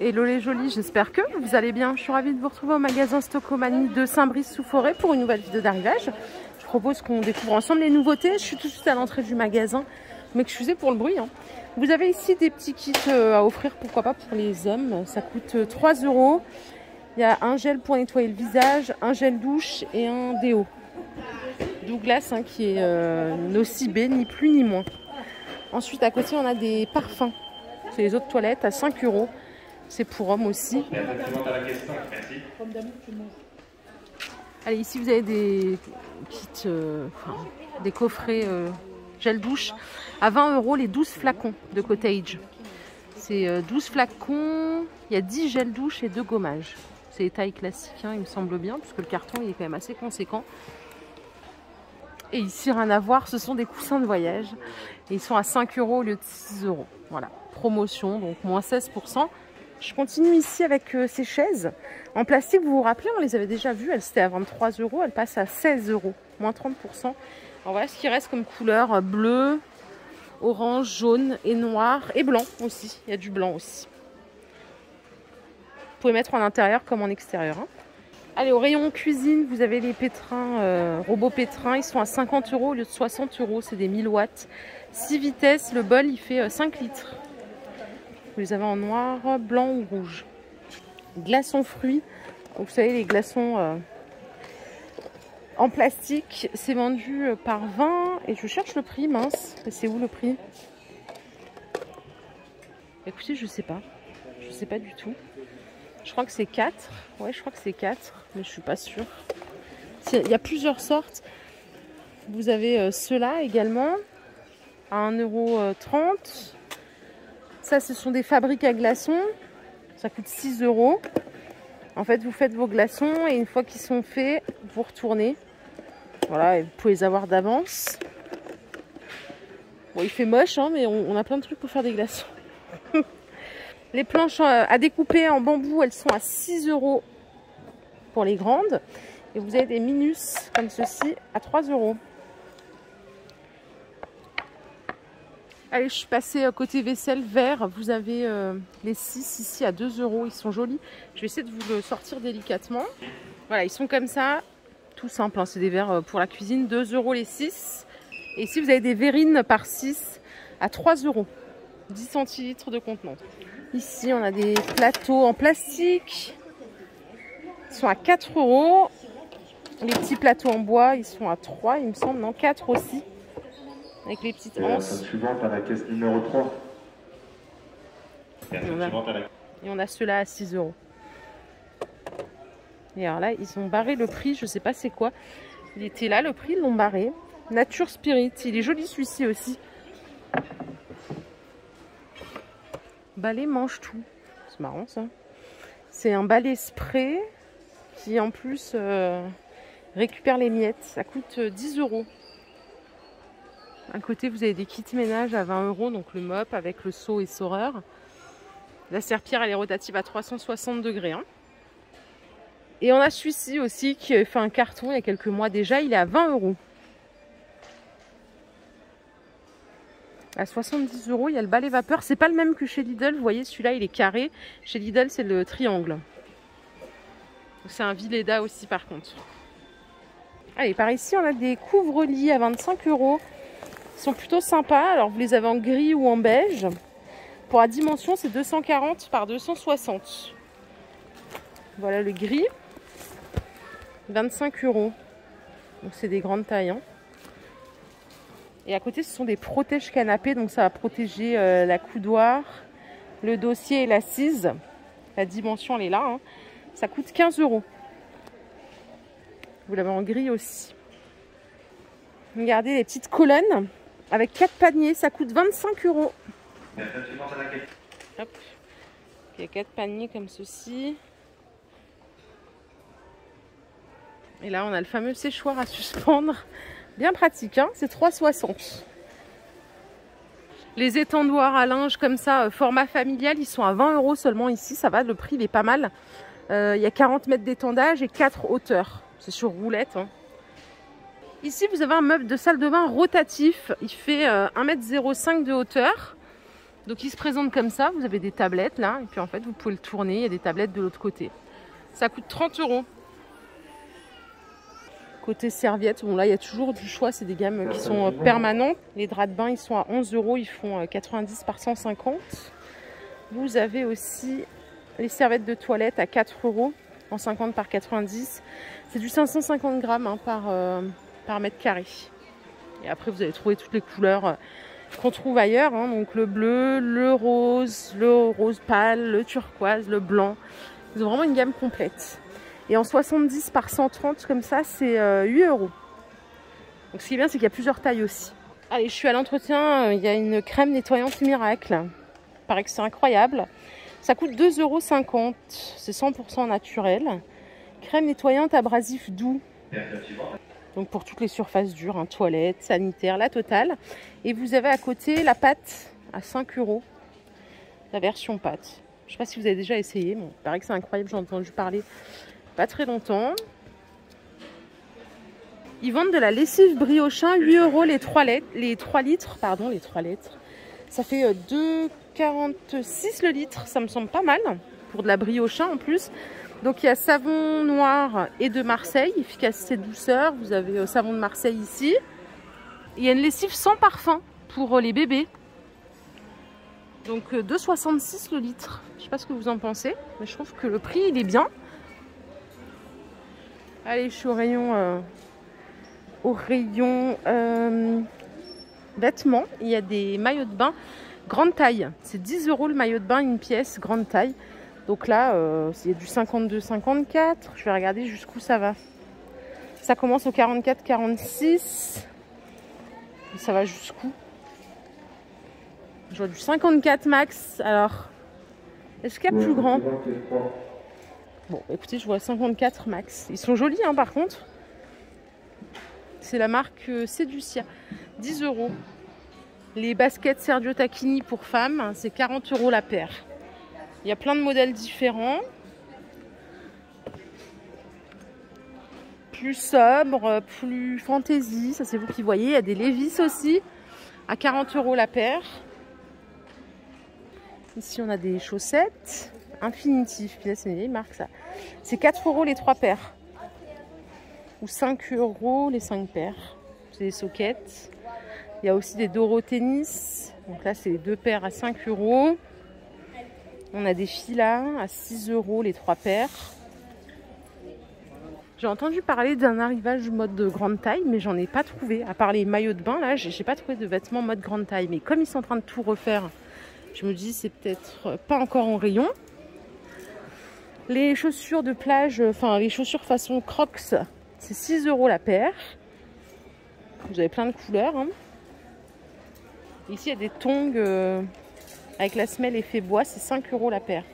Hello les jolis, j'espère que vous allez bien. Je suis ravie de vous retrouver au magasin Stockomanie de Saint-Brice-sous-Forêt pour une nouvelle vidéo d'arrivage. Je propose qu'on découvre ensemble les nouveautés. Je suis tout de suite à l'entrée du magasin. M'excusez pour le bruit. Hein. Vous avez ici des petits kits euh, à offrir, pourquoi pas pour les hommes. Ça coûte 3 euh, euros. Il y a un gel pour nettoyer le visage, un gel douche et un déo. Douglas hein, qui est euh, nocibé, ni plus ni moins. Ensuite à côté on a des parfums. C'est les autres toilettes à 5 euros. C'est pour hommes aussi. Allez, ici vous avez des kits, euh, des coffrets euh, gel douche à 20 euros les 12 flacons de Cottage. C'est 12 euh, flacons, il y a 10 gels douche et 2 gommages. C'est les tailles classiques, hein, il me semble bien, puisque le carton il est quand même assez conséquent. Et ici, rien à voir, ce sont des coussins de voyage. Et ils sont à 5 euros au lieu de 6 euros. Voilà, promotion, donc moins 16%. Je continue ici avec euh, ces chaises en plastique. Vous vous rappelez, on les avait déjà vues. Elles étaient à 23 euros. Elles passent à 16 euros, moins 30%. Alors voilà ce qui reste comme couleur euh, bleu, orange, jaune et noir et blanc aussi. Il y a du blanc aussi. Vous pouvez mettre en intérieur comme en extérieur. Hein. Allez, au rayon cuisine, vous avez les pétrins, euh, robots pétrins. Ils sont à 50 euros au lieu de 60 euros. C'est des 1000 watts. 6 vitesses. Le bol, il fait 5 litres. Vous les avez en noir, blanc ou rouge. Glaçons fruits. vous savez, les glaçons euh, en plastique, c'est vendu euh, par 20. Et je cherche le prix, mince. C'est où le prix? Écoutez, je sais pas. Je sais pas du tout. Je crois que c'est 4. Ouais, je crois que c'est 4. Mais je suis pas sûre. Il y a plusieurs sortes. Vous avez euh, ceux-là également à 1,30€. Ça, ce sont des fabriques à glaçons. Ça coûte 6 euros. En fait, vous faites vos glaçons et une fois qu'ils sont faits, vous retournez. Voilà, vous pouvez les avoir d'avance. Bon, il fait moche, hein, mais on, a plein de trucs pour faire des glaçons. les planches euh, à découper en bambou, elles sont à 6 euros pour les grandes. Et vous avez des minus comme ceci à 3 euros. Allez, je suis passée côté vaisselle vert. Vous avez euh, les 6 ici à 2 euros. Ils sont jolis. Je vais essayer de vous le sortir délicatement. Voilà, ils sont comme ça. Tout simple, hein. c'est des verres euh, pour la cuisine. 2 euros les 6. Et ici, vous avez des verrines par 6 à 3 euros. 10 centilitres de contenant. Ici, on a des plateaux en plastique. Ils sont à 4 euros. Les petits plateaux en bois, ils sont à 3, il me semble. Non, 4 aussi avec les petites anses. suivante à la caisse numéro 3. Et on, a, et on a ceux-là à 6 euros. Et alors là, ils ont barré le prix, je sais pas c'est quoi. Il était là, le prix, ils l'ont barré. Nature Spirit, il est joli celui-ci aussi. Balai mange tout. C'est marrant ça. C'est un balai spray qui en plus euh, récupère les miettes. Ça coûte 10 euros. À côté, vous avez des kits ménage à 20 euros, donc le mop avec le seau et saureur. La serpillère, elle est rotative à 360 degrés. Hein. Et on a celui-ci aussi qui fait un carton il y a quelques mois déjà. Il est à 20 euros. À 70 euros, il y a le balai vapeur. C'est pas le même que chez Lidl. Vous voyez, celui-là, il est carré. Chez Lidl, c'est le triangle. C'est un Villeda aussi, par contre. Allez, par ici, on a des couvre-lits à 25 euros sont plutôt sympas. Alors vous les avez en gris ou en beige. Pour la dimension, c'est 240 par 260. Voilà le gris. 25 euros. Donc c'est des grandes tailles. Hein. Et à côté, ce sont des protèges canapés. Donc ça va protéger euh, la coudoir, le dossier et l'assise. La dimension, elle est là. Hein. Ça coûte 15 euros. Vous l'avez en gris aussi. Regardez les petites colonnes. Avec 4 paniers, ça coûte 25 euros. Il y a 4 paniers comme ceci. Et là, on a le fameux séchoir à suspendre. Bien pratique, hein c'est 3,60. Les étendoirs à linge comme ça, euh, format familial, ils sont à 20 euros seulement ici. Ça va, le prix est pas mal. Euh, il y a 40 mètres d'étendage et 4 hauteurs. C'est sur roulette. Hein. Ici, vous avez un meuble de salle de bain rotatif. Il fait 1m05 euh, de hauteur. Donc il se présente comme ça, vous avez des tablettes là, et puis en fait vous pouvez le tourner, il y a des tablettes de l'autre côté. Ça coûte 30 euros. Côté serviettes, bon là il y a toujours du choix, c'est des gammes qui sont euh, permanentes. Les draps de bain ils sont à 11 euros, ils font 90 euh, par 150. Vous avez aussi les serviettes de toilette à 4 euros en 50 par 90. C'est du 550 grammes hein, par, par mètre carré. Et après vous allez trouver toutes les couleurs qu'on trouve ailleurs. Hein. donc le bleu, le rose, le rose pâle, le turquoise, le blanc. Ils ont vraiment une gamme complète. Et en 70 par 130 comme ça, c'est 8 euh, euros. Donc ce qui est bien, c'est qu'il y a plusieurs tailles aussi. Allez, je suis à l'entretien. Il y a une crème nettoyante miracle. Il paraît que c'est incroyable. Ça coûte 2,50 euros. C'est 100% naturel. Crème nettoyante abrasif doux. Donc pour toutes les surfaces dures, hein, toilette, sanitaire, la totale. Et vous avez à côté la pâte à 5 euros. La version pâte. Je ne sais pas si vous avez déjà essayé. Bon, il paraît que c'est incroyable. J'ai entendu parler pas très longtemps. Ils vendent de la lessive briochin, 8 euros les 3, litres, les 3 litres. Pardon, les 3 litres. Ça fait 2,46 euh, le litre. Ça me semble pas mal pour de la briochin en plus. Donc il y a savon noir et de Marseille, efficacité douceur. Vous avez euh, savon de Marseille ici. Il y a une lessive sans parfum pour euh, les bébés. Donc 2,66 le litre. Je sais pas ce que vous en pensez, mais je trouve que le prix il est bien. Allez, je suis au rayon, euh, au rayon euh, vêtements. Il y a des maillots de bain grande taille. C'est 10 euros le maillot de bain, une pièce grande taille. Donc là, euh, y a du 52-54. Je vais regarder jusqu'où ça va. Ça commence au 44-46. Ça va jusqu'où? Je vois du 54 max. Alors, est-ce qu'il y a plus grand? Bon, écoutez, je vois 54 max. Ils sont jolis, hein, par contre. C'est la marque euh, Seducia. 10 euros. Les baskets Sergio Tacchini pour femmes, c'est 40 euros la paire. Il y a plein de modèles différents. Plus sobre, plus fantaisie, ça c'est vous qui voyez. Il y a des Levis aussi, à 40 euros la paire. Ici on a des chaussettes. Infinitif. C'est une marque. C'est 4 euros les 3 paires. Ou 5 euros les 5 paires. C'est des sockets. Il y a aussi des Doro Tennis. Donc là, c'est les deux paires à 5 euros. On a des filas à 6 euros les 3 paires. J'ai entendu parler d'un arrivage mode de grande taille, mais j'en ai pas trouvé. À part les maillots de bain, là, j'ai pas trouvé de vêtements mode grande taille. Mais comme ils sont en train de tout refaire, je me dis c'est peut-être pas encore en rayon. Les chaussures de plage, enfin les chaussures façon Crocs, c'est 6 euros la paire. Vous avez plein de couleurs. Hein. Ici, il y a des tongs euh, avec la semelle effet bois, c'est 5 euros la paire.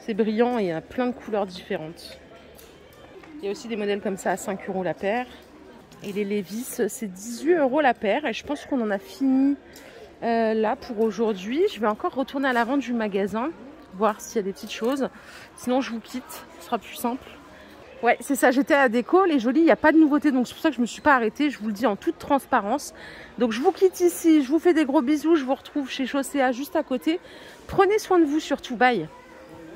C'est brillant et il y a plein de couleurs différentes. Il y a aussi des modèles comme ça à 5 euros la paire. Et les Levis, c'est 18 euros la paire. Et je pense qu'on en a fini euh, là pour aujourd'hui. Je vais encore retourner à l'avant du magasin voir s'il y a des petites choses. Sinon, je vous quitte, ce sera plus simple. Ouais, c'est ça, j'étais à déco, les jolies, il n'y a pas de nouveauté, donc c'est pour ça que je me suis pas arrêtée, je vous le dis en toute transparence. Donc je vous quitte ici, je vous fais des gros bisous, je vous retrouve chez Chaussea juste à côté. Prenez soin de vous surtout, bye